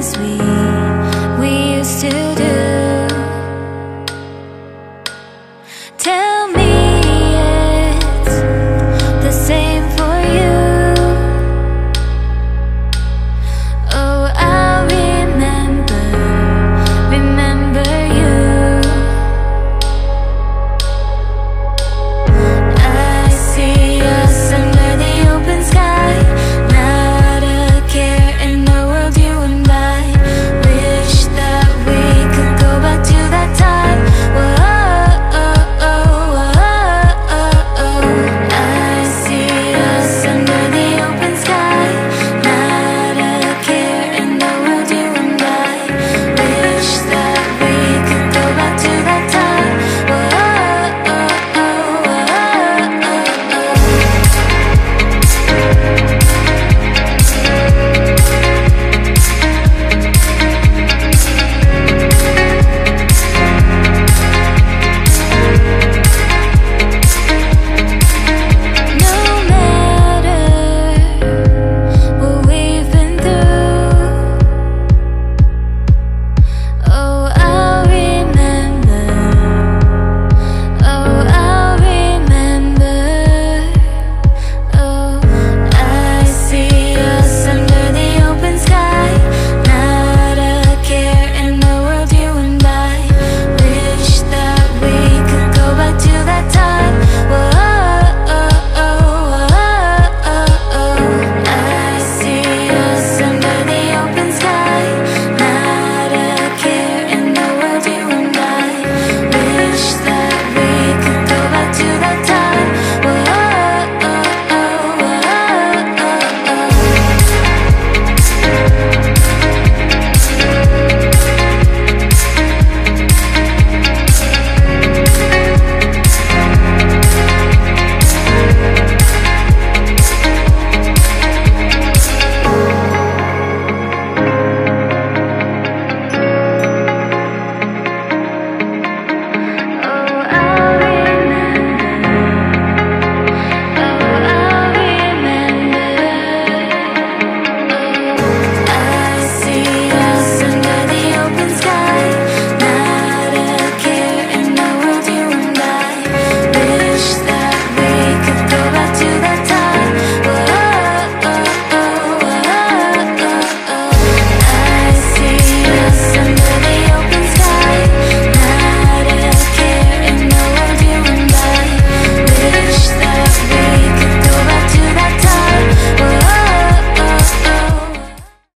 sweet.